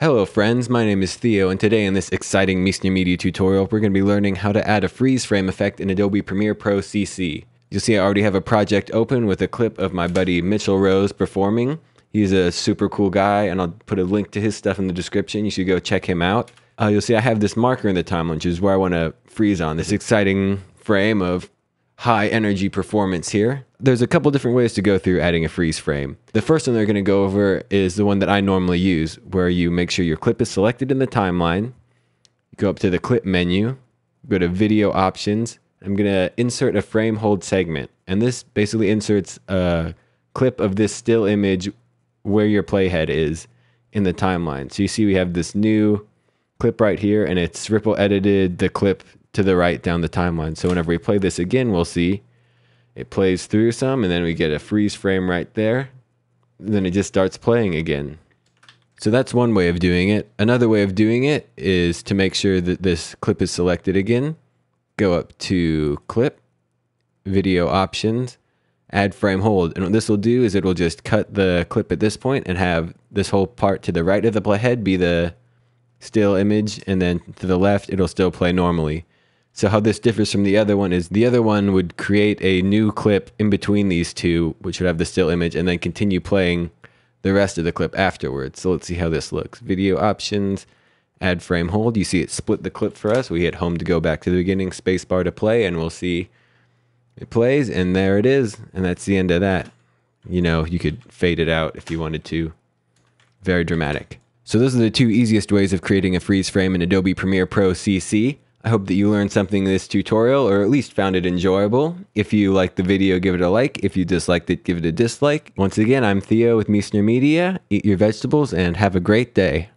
Hello friends, my name is Theo and today in this exciting Miesner Media tutorial we're going to be learning how to add a freeze frame effect in Adobe Premiere Pro CC. You'll see I already have a project open with a clip of my buddy Mitchell Rose performing. He's a super cool guy and I'll put a link to his stuff in the description. You should go check him out. Uh, you'll see I have this marker in the timeline which is where I want to freeze on this exciting frame of high energy performance here. There's a couple different ways to go through adding a freeze frame. The first one they're going to go over is the one that I normally use, where you make sure your clip is selected in the timeline. Go up to the clip menu, go to video options. I'm going to insert a frame hold segment. And this basically inserts a clip of this still image where your playhead is in the timeline. So you see we have this new clip right here and it's ripple edited the clip to the right down the timeline. So whenever we play this again, we'll see it plays through some and then we get a freeze frame right there. Then it just starts playing again. So that's one way of doing it. Another way of doing it is to make sure that this clip is selected again. Go up to clip, video options, add frame hold. And what this will do is it will just cut the clip at this point and have this whole part to the right of the playhead be the still image and then to the left it'll still play normally. So how this differs from the other one is the other one would create a new clip in between these two, which would have the still image, and then continue playing the rest of the clip afterwards. So let's see how this looks. Video options, add frame hold. You see it split the clip for us. We hit home to go back to the beginning, spacebar to play, and we'll see it plays, and there it is. And that's the end of that. You know, you could fade it out if you wanted to. Very dramatic. So those are the two easiest ways of creating a freeze frame in Adobe Premiere Pro CC. I hope that you learned something in this tutorial or at least found it enjoyable. If you liked the video, give it a like. If you disliked it, give it a dislike. Once again, I'm Theo with Miesner Media. Eat your vegetables and have a great day.